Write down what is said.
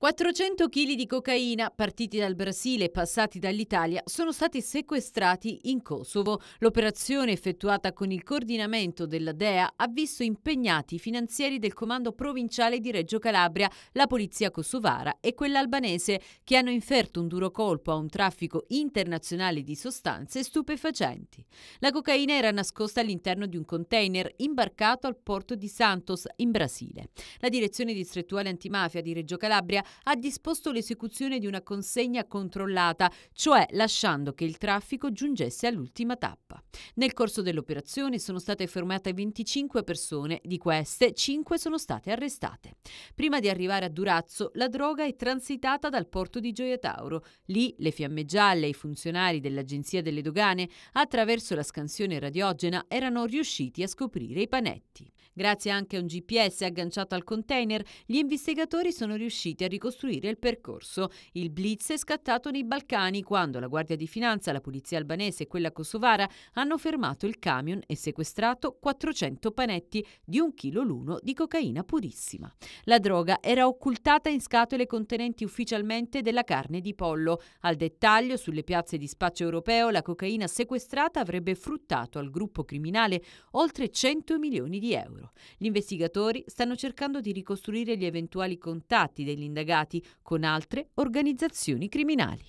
400 kg di cocaina partiti dal Brasile e passati dall'Italia sono stati sequestrati in Kosovo. L'operazione effettuata con il coordinamento della DEA ha visto impegnati i finanzieri del comando provinciale di Reggio Calabria, la polizia kosovara e quella albanese che hanno inferto un duro colpo a un traffico internazionale di sostanze stupefacenti. La cocaina era nascosta all'interno di un container imbarcato al porto di Santos in Brasile. La direzione distrettuale antimafia di Reggio Calabria ha disposto l'esecuzione di una consegna controllata, cioè lasciando che il traffico giungesse all'ultima tappa. Nel corso dell'operazione sono state fermate 25 persone, di queste 5 sono state arrestate. Prima di arrivare a Durazzo, la droga è transitata dal porto di Gioia Tauro. Lì le fiamme gialle e i funzionari dell'Agenzia delle Dogane, attraverso la scansione radiogena, erano riusciti a scoprire i panetti. Grazie anche a un GPS agganciato al container, gli investigatori sono riusciti a ricostruire il percorso. Il blitz è scattato nei Balcani quando la Guardia di Finanza, la Polizia albanese e quella kosovara hanno fermato il camion e sequestrato 400 panetti di un chilo l'uno di cocaina purissima. La droga era occultata in scatole contenenti ufficialmente della carne di pollo. Al dettaglio, sulle piazze di spaccio europeo, la cocaina sequestrata avrebbe fruttato al gruppo criminale oltre 100 milioni di euro. Gli investigatori stanno cercando di ricostruire gli eventuali contatti degli indagati con altre organizzazioni criminali.